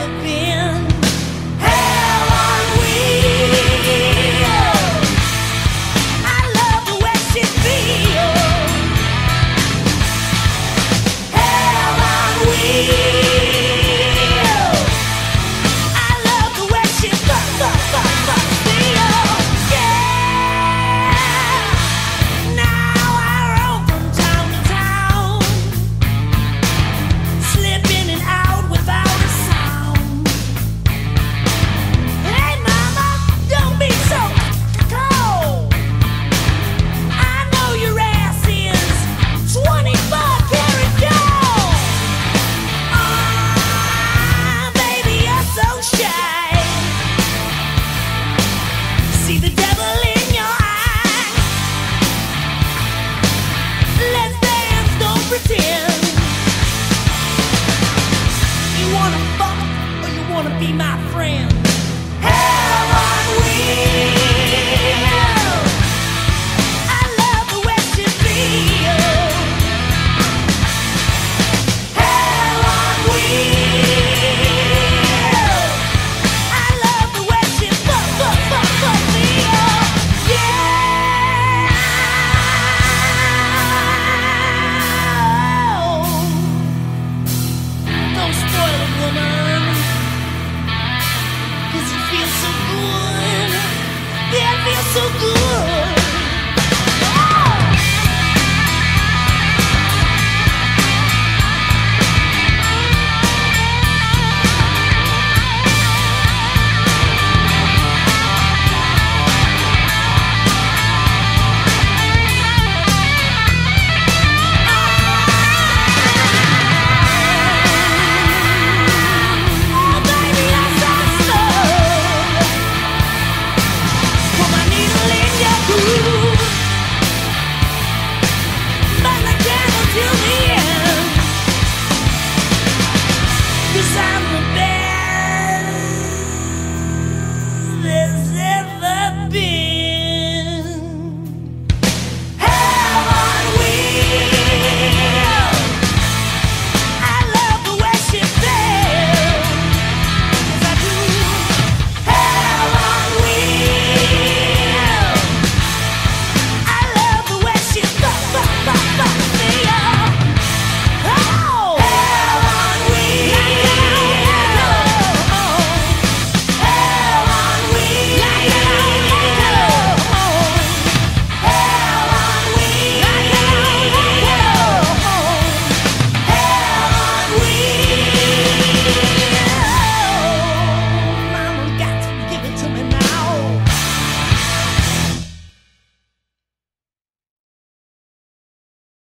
never wanna fuck or you wanna be my friend? Hell on wheels.